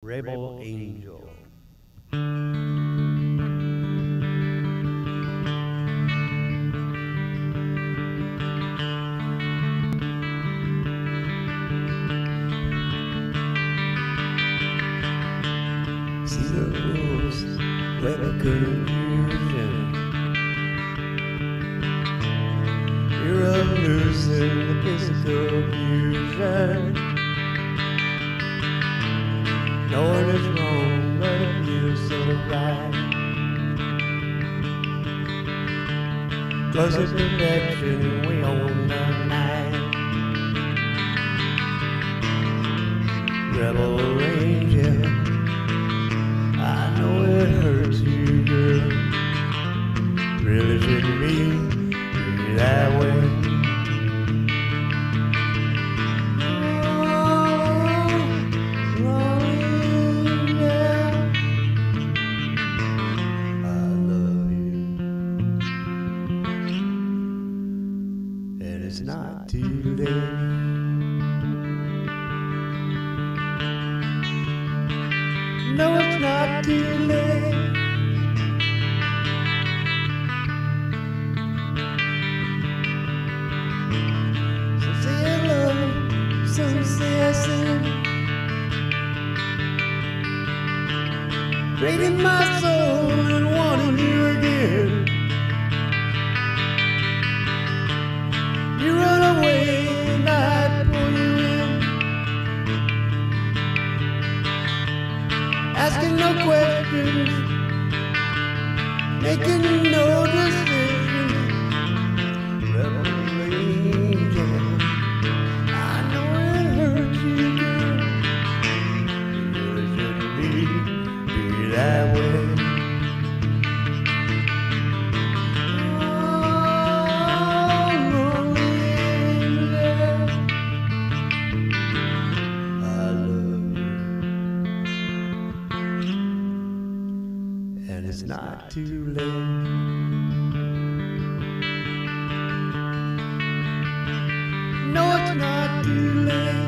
Rebel Angel. See the rules, rebel confusion. You're a losing the physical fusion. Knowing it's wrong, but it feels so right. Close to perfection, we own the night. Rebel Angel, It's not too late. No, it's not too late. I love, sin. My soul Asking no questions, making no decisions. Too late. No, it's not too late.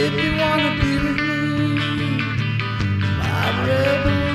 if you wanna be with me, my rebel.